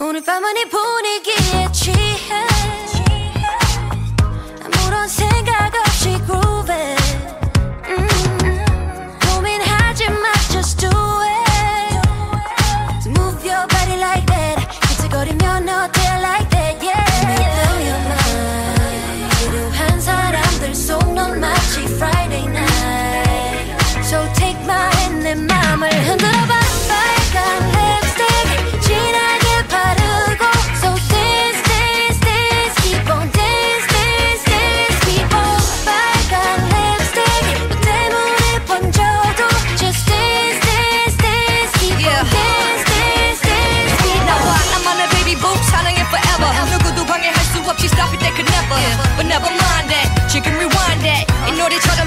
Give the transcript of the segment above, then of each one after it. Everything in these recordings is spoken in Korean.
오늘 밤은 이 분위기에 취해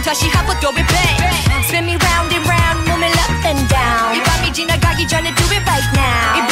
다시 한번 do it back Spin me round and round 몸을 up and down. 이 밤이 지나가기 전에 do it right now.